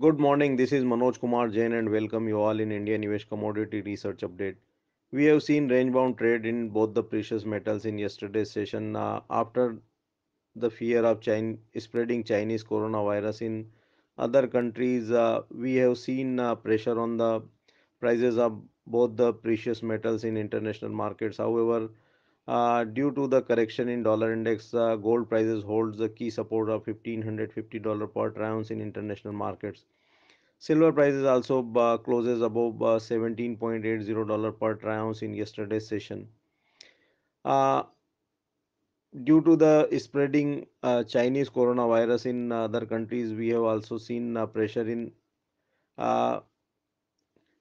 Good morning. This is Manoj Kumar Jain and welcome you all in India Nivesh Commodity Research Update. We have seen range-bound trade in both the precious metals in yesterday's session uh, after the fear of China spreading Chinese coronavirus in other countries. Uh, we have seen uh, pressure on the prices of both the precious metals in international markets. However, due to the correction in dollar index, uh, gold prices holds the key support of $1,550 per ounce in international markets. Silver prices also uh, closes above uh, $17.80 per ounce in yesterday's session. Uh, due to the spreading uh, Chinese coronavirus in other countries, we have also seen uh, pressure in uh,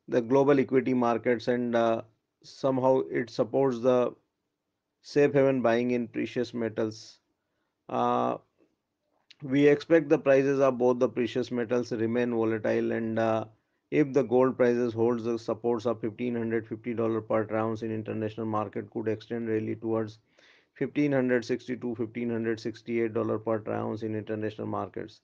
the global equity markets and uh, somehow it supports the safe haven buying in precious metals. Uh, we expect the prices of both the precious metals remain volatile and uh, if the gold prices holds the supports of $1550 per ounce in international market could extend really towards 1560 to 1568 dollar per ounce in international markets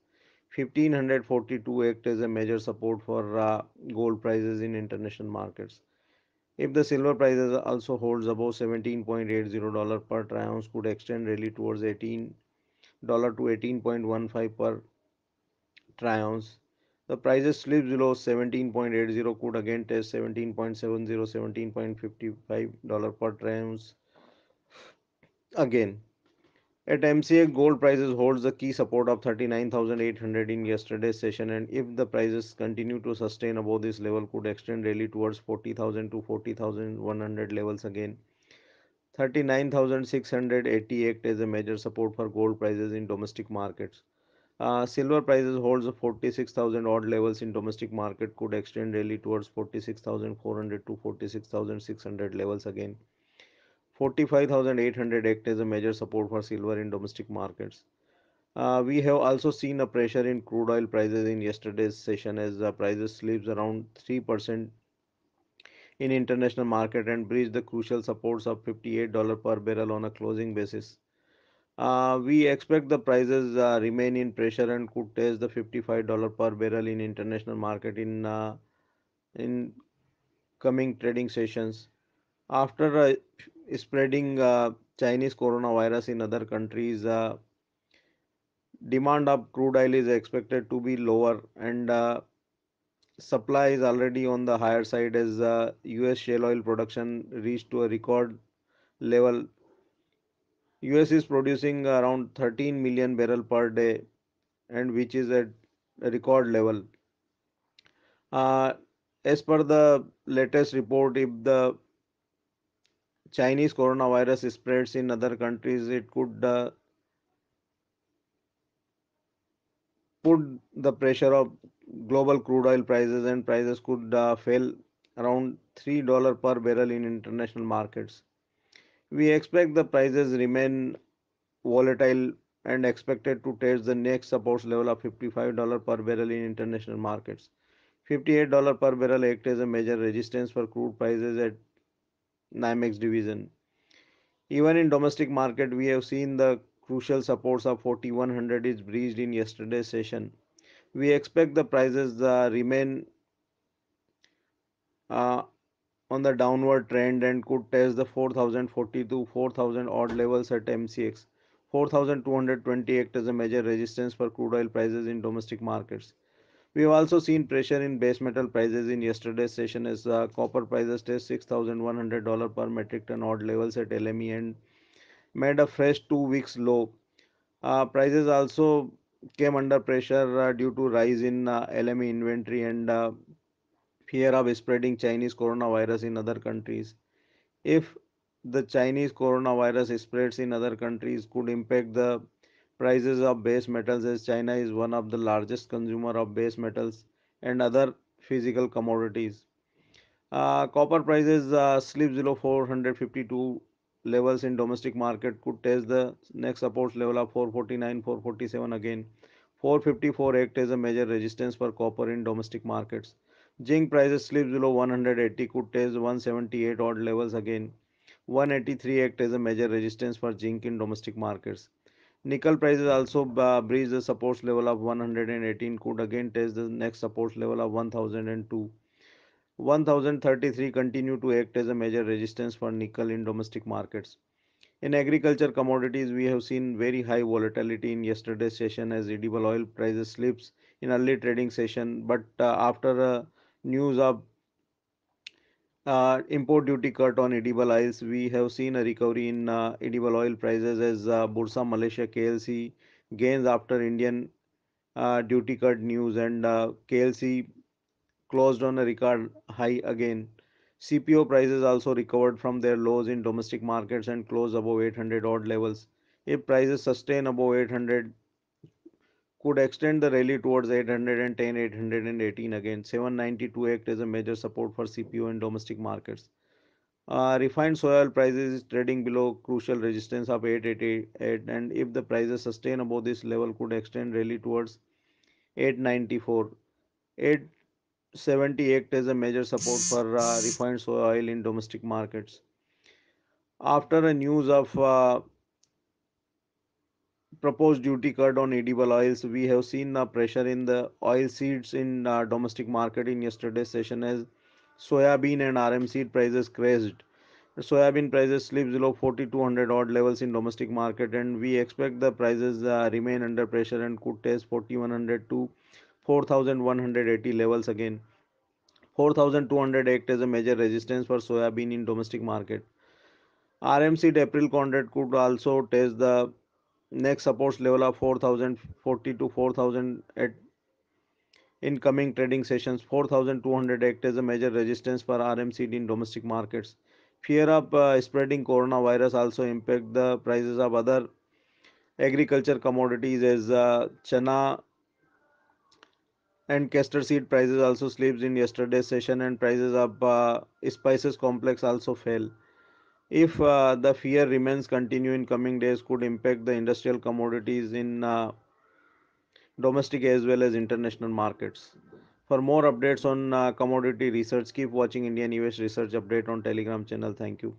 1542 act as a major support for uh, gold prices in international markets if the silver prices also holds above 17.80 dollar per ounce could extend really towards 18 dollar to 18.15 per ounce the prices slips below 17.80 could again test 17.70 17.55 dollar per ounce again At MCX, gold prices holds the key support of 39,800 in yesterday's session and if the prices continue to sustain above this level could extend really towards 40,000 to 40,100 levels again. 39,688 is a major support for gold prices in domestic markets. Uh, silver prices holds 46,000 odd levels in domestic market could extend really towards 46,400 to 46,600 levels again. 45,800 act as a major support for silver in domestic markets. Uh, we have also seen a pressure in crude oil prices in yesterday's session as the prices slips around 3% in international market and breached the crucial supports of $58 per barrel on a closing basis. Uh, we expect the prices uh, remain in pressure and could test the $55 per barrel in international market in uh, in coming trading sessions. After uh, spreading uh, Chinese coronavirus in other countries, uh, demand of crude oil is expected to be lower and uh, supply is already on the higher side as uh, US shale oil production reached to a record level. US is producing around 13 million barrel per day and which is at a record level. Uh, as per the latest report, if the Chinese coronavirus spreads in other countries, it could uh, put the pressure of global crude oil prices and prices could uh, fall around $3 per barrel in international markets. We expect the prices remain volatile and expected to test the next support level of $55 per barrel in international markets. $58 per barrel act as a major resistance for crude prices at NYMEX division. Even in domestic market, we have seen the crucial supports of 4100 is breached in yesterday's session. We expect the prices uh, remain uh, on the downward trend and could test the 4040 to 4000 odd levels at MCX. 4220 act as a major resistance for crude oil prices in domestic markets. We have also seen pressure in base metal prices in yesterday's session as uh, copper prices test $6,100 per metric ton odd levels at LME and made a fresh two weeks low. Uh, prices also came under pressure uh, due to rise in uh, LME inventory and uh, fear of spreading Chinese coronavirus in other countries. If the Chinese coronavirus spreads in other countries could impact the prices of base metals as China is one of the largest consumer of base metals and other physical commodities. Uh, copper prices uh, slips below 452 levels in domestic market could test the next support level of 449 447 again. 454 act as a major resistance for copper in domestic markets. Zinc prices slips below 180 could test 178 odd levels again. 183 act as a major resistance for zinc in domestic markets Nickel prices also uh, breached the support level of 118, could again test the next support level of 1002. 1033 continue to act as a major resistance for nickel in domestic markets. In agriculture commodities, we have seen very high volatility in yesterday's session as edible oil prices slips in early trading session, but uh, after uh, news of uh, import duty cut on edible oils, we have seen a recovery in uh, edible oil prices as uh, Bursa Malaysia KLC gains after Indian uh, duty cut news and uh, KLC closed on a record high again. CPO prices also recovered from their lows in domestic markets and closed above 800 odd levels. If prices sustain above 800, could extend the rally towards 810, 818 again. 792 act as a major support for CPO in domestic markets. Uh, refined soy oil prices is trading below crucial resistance of 888 and if the prices sustain above this level could extend rally towards 894. 870 act as a major support for uh, refined soy oil in domestic markets. After a news of uh, proposed duty cut on edible oils, we have seen a pressure in the oil seeds in domestic market in yesterday's session as soybean and RM seed prices crashed. Soybean prices slipped below 4200 odd levels in domestic market and we expect the prices uh, remain under pressure and could test 4100 to 4180 levels again. 4200 act as a major resistance for soybean in domestic market. RM seed April contract could also test the next supports level of 4040 to 4000 at incoming trading sessions. 4200 act as a major resistance for RM seed in domestic markets. Fear of uh, spreading coronavirus also impact the prices of other agriculture commodities as uh, chana and castor seed prices also slipped in yesterday's session and prices of uh, spices complex also fell if uh, the fear remains continue in coming days could impact the industrial commodities in uh, domestic as well as international markets. For more updates on uh, commodity research keep watching India Nivesh research update on telegram channel. Thank you